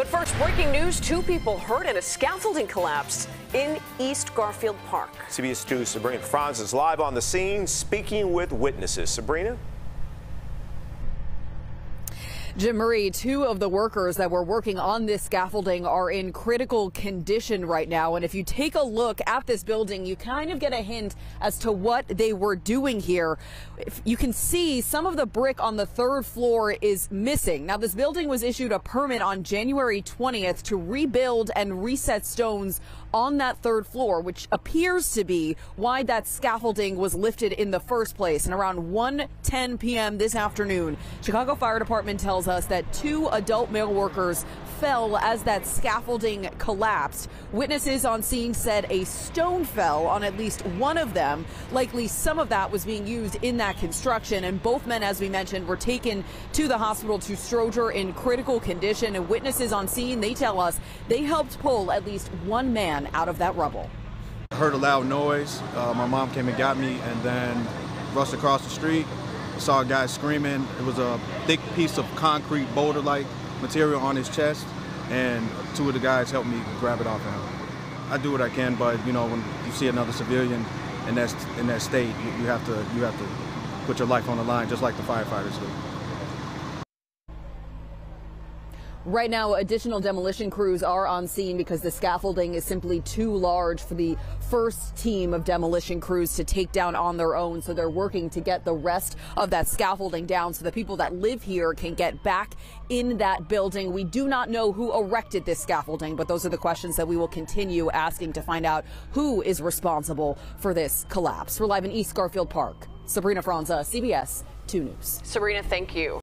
But first, breaking news two people hurt in a scaffolding collapse in East Garfield Park. CBS 2's Sabrina Franza is live on the scene speaking with witnesses. Sabrina? Jim Murray, two of the workers that were working on this scaffolding are in critical condition right now. And if you take a look at this building, you kind of get a hint as to what they were doing here. If you can see some of the brick on the third floor is missing. Now, this building was issued a permit on January 20th to rebuild and reset stones on that third floor, which appears to be why that scaffolding was lifted in the first place. And around 1:10 p.m. this afternoon, Chicago Fire Department tells us that two adult male workers fell as that scaffolding collapsed. Witnesses on scene said a stone fell on at least one of them. Likely some of that was being used in that construction. And both men, as we mentioned, were taken to the hospital to Stroger in critical condition. And witnesses on scene, they tell us they helped pull at least one man out of that rubble. I heard a loud noise. Uh, my mom came and got me and then rushed across the street. Saw a guy screaming. It was a thick piece of concrete boulder-like material on his chest, and two of the guys helped me grab it off him. I do what I can, but you know, when you see another civilian in that in that state, you, you have to you have to put your life on the line, just like the firefighters do. Right now, additional demolition crews are on scene because the scaffolding is simply too large for the first team of demolition crews to take down on their own. So they're working to get the rest of that scaffolding down so the people that live here can get back in that building. We do not know who erected this scaffolding, but those are the questions that we will continue asking to find out who is responsible for this collapse. We're live in East Garfield Park. Sabrina Franza, CBS 2 News. Sabrina, thank you.